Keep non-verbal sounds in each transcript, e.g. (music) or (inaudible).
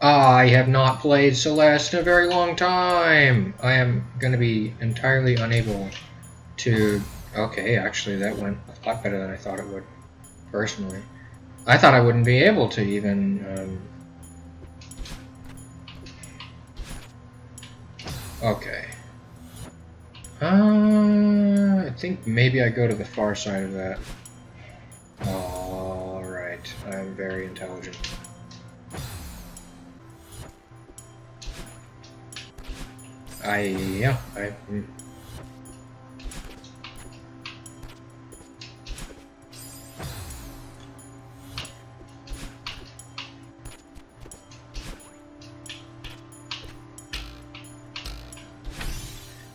I have not played Celeste in a very long time. I am going to be entirely unable to... Okay, actually that went a lot better than I thought it would, personally. I thought I wouldn't be able to even... Um... Okay. Uh, I think maybe I go to the far side of that. Alright, I'm very intelligent. I, yeah, I... Mm.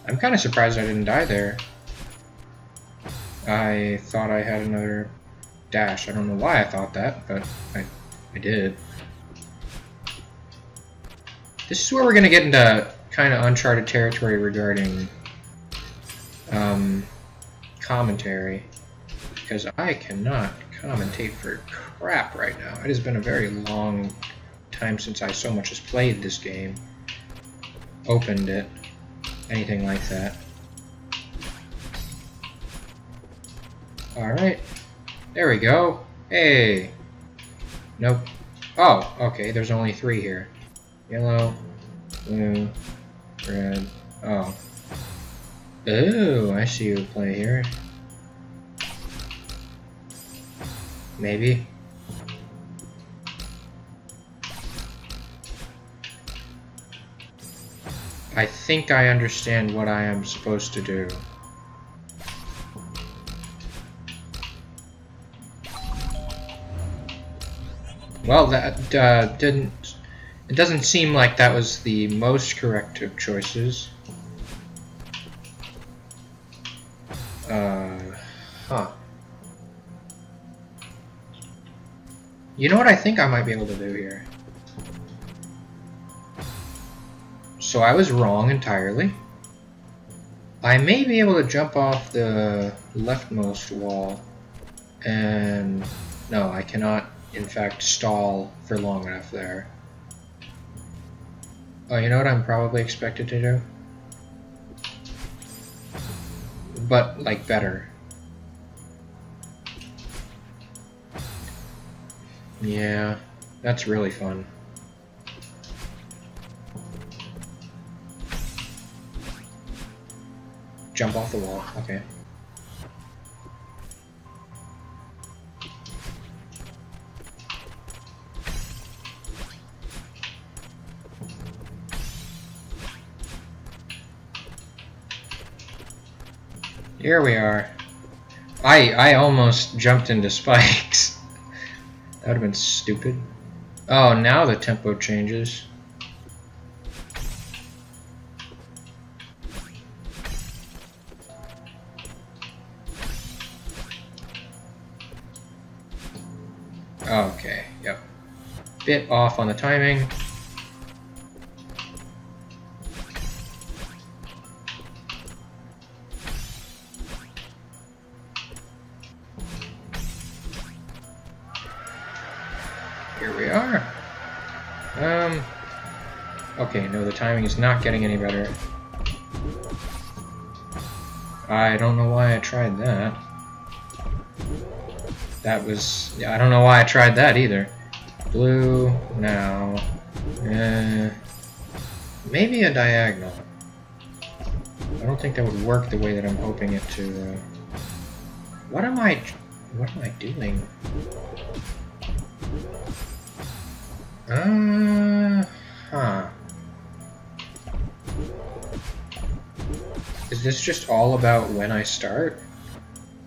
I'm kind of surprised I didn't die there. I thought I had another dash. I don't know why I thought that, but I, I did. This is where we're going to get into kind of uncharted territory regarding um, commentary, because I cannot commentate for crap right now. It has been a very long time since I so much as played this game, opened it, anything like that. Alright, there we go. Hey! Nope. Oh, okay, there's only three here. Yellow, blue, red. Oh. Oh, I see you play here. Maybe. I think I understand what I am supposed to do. Well, that uh, didn't it doesn't seem like that was the most correct of choices. Uh, huh. You know what I think I might be able to do here? So I was wrong entirely. I may be able to jump off the leftmost wall and no, I cannot in fact stall for long enough there. Oh, you know what I'm probably expected to do? But, like, better. Yeah, that's really fun. Jump off the wall, okay. Here we are. I I almost jumped into spikes. (laughs) that would have been stupid. Oh, now the tempo changes. Okay, yep. Bit off on the timing. Timing is not getting any better. I don't know why I tried that. That was... Yeah, I don't know why I tried that either. Blue, now... Eh, maybe a diagonal. I don't think that would work the way that I'm hoping it to. Uh, what am I... What am I doing? Uh... Huh. Is this just all about when I start?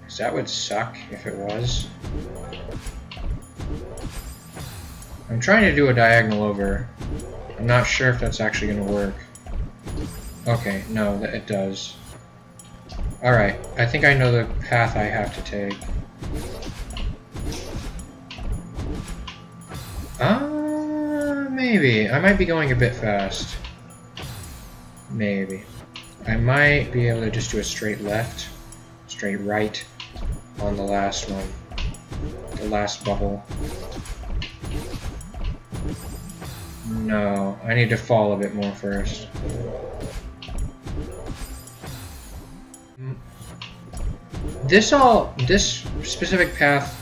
Because that would suck if it was. I'm trying to do a diagonal over. I'm not sure if that's actually going to work. Okay, no, it does. Alright, I think I know the path I have to take. Maybe. I might be going a bit fast. Maybe. I might be able to just do a straight left, straight right on the last one, the last bubble. No, I need to fall a bit more first. This all, this specific path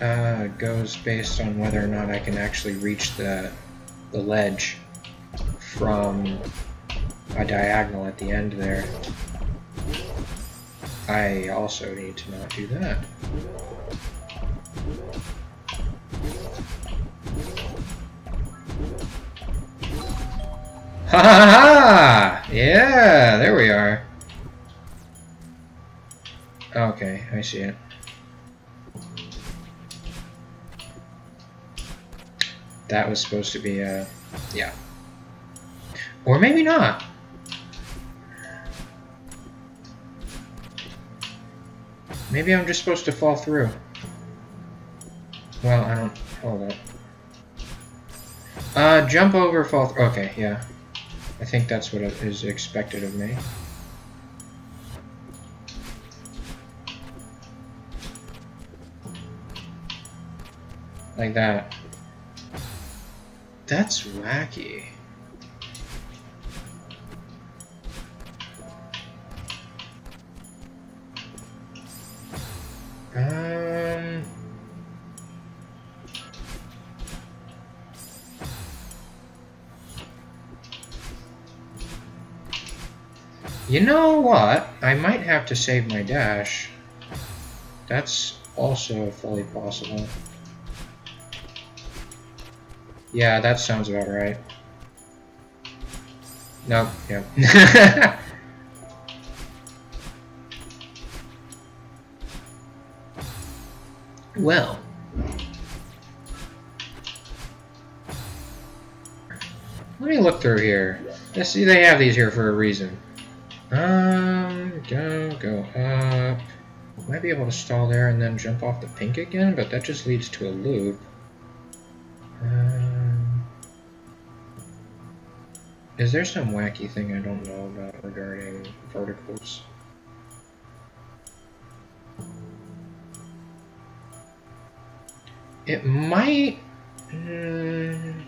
uh, goes based on whether or not I can actually reach the, the ledge from a diagonal at the end there. I also need to not do that. Ha ha ha! Yeah, there we are. Okay, I see it. That was supposed to be a... yeah. Or maybe not. Maybe I'm just supposed to fall through. Well, I don't... hold up. Uh, jump over, fall through. Okay, yeah. I think that's what is expected of me. Like that. That's wacky. Um... You know what? I might have to save my dash. That's also fully possible. Yeah, that sounds about right. Nope, yeah. (laughs) well. Let me look through here. Let's see, they have these here for a reason. Um, go, go up. Might be able to stall there and then jump off the pink again, but that just leads to a loop. Um, is there some wacky thing I don't know about regarding verticals? It might... Mm,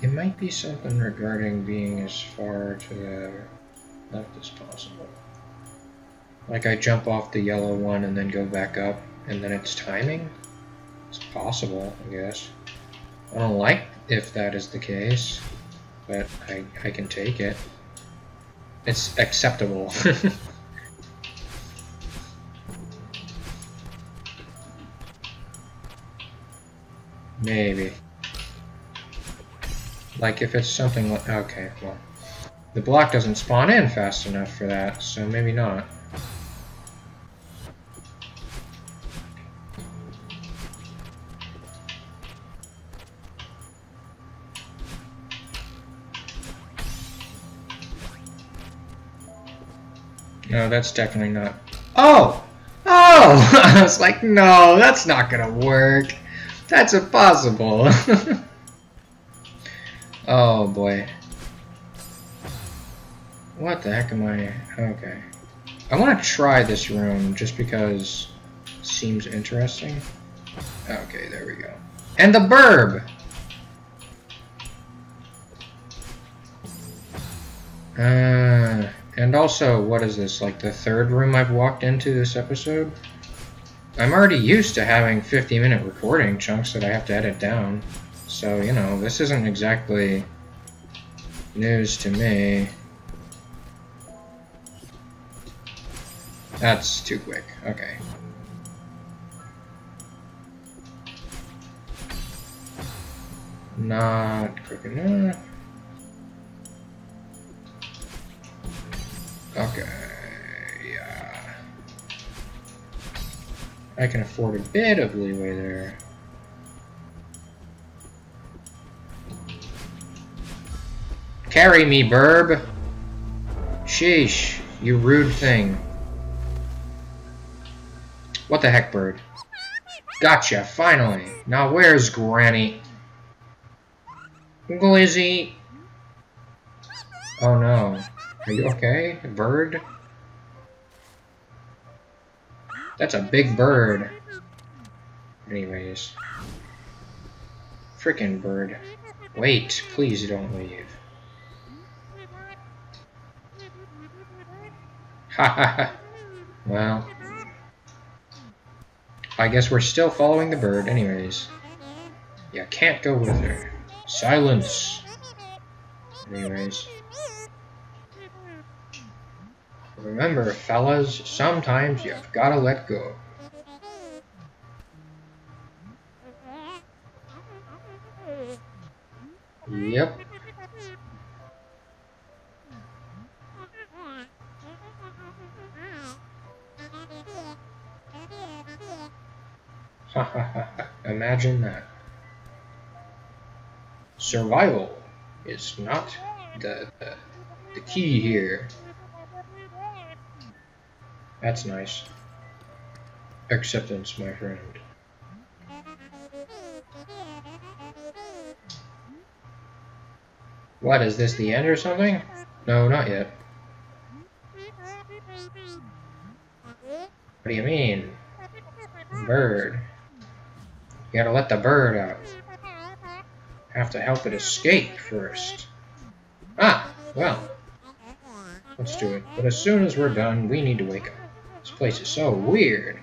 it might be something regarding being as far to the left as possible. Like I jump off the yellow one and then go back up, and then it's timing? It's possible, I guess. I don't like if that is the case, but I, I can take it. It's acceptable. (laughs) Maybe. Like if it's something like, okay, well. The block doesn't spawn in fast enough for that, so maybe not. No, that's definitely not. Oh! Oh! (laughs) I was like, no, that's not gonna work. That's impossible. (laughs) oh boy. What the heck am I? Okay. I want to try this room just because it seems interesting. Okay, there we go. And the burb! Uh, and also, what is this, like the third room I've walked into this episode? I'm already used to having 50 minute recording chunks that I have to edit down. So, you know, this isn't exactly news to me. That's too quick. Okay. Not quick enough. Okay, yeah. I can afford a bit of leeway there. Carry me, burb! Sheesh, you rude thing. What the heck, bird? Gotcha, finally. Now where's Granny? Glizzy. Oh no. Are you okay, bird? That's a big bird. Anyways. Freaking bird. Wait, please don't leave. Ha ha ha. Well. I guess we're still following the bird anyways. Yeah, can't go with her. Silence! Anyways. Remember, fellas, sometimes you've gotta let go. Yep. Imagine that. Survival is not the, the, the key here. That's nice. Acceptance, my friend. What, is this the end or something? No, not yet. What do you mean? Bird. You gotta let the bird out. Have to help it escape first. Ah, well. Let's do it. But as soon as we're done, we need to wake up. This place is so weird.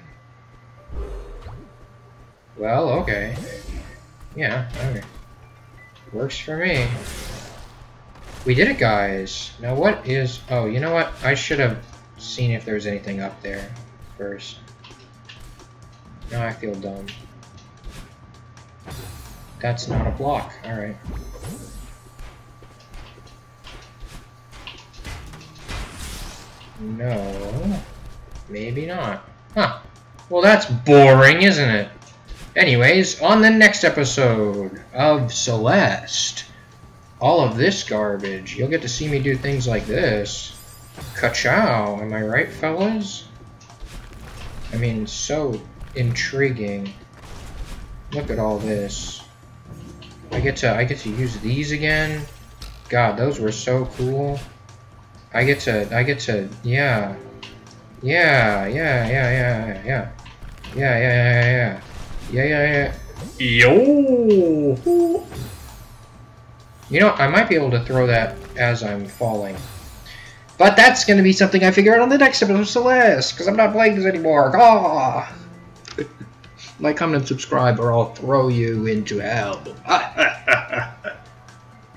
Well, okay. Yeah, okay. Works for me. We did it, guys. Now what is... Oh, you know what? I should have seen if there was anything up there first. Now I feel dumb. That's not a block. Alright. No. Maybe not. Huh. Well, that's boring, isn't it? Anyways, on the next episode of Celeste, all of this garbage, you'll get to see me do things like this. Ka-chow, am I right, fellas? I mean, so intriguing. Look at all this. I get to I get to use these again. God, those were so cool. I get to I get to yeah. Yeah, yeah, yeah, yeah, yeah. Yeah, yeah, yeah, yeah. Yeah, yeah, yeah. Yo! You know, I might be able to throw that as I'm falling. But that's going to be something I figure out on the next episode of Celeste, because I'm not playing this anymore. Ah! (laughs) like, comment, and subscribe, or I'll throw you into hell. (laughs)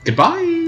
Goodbye!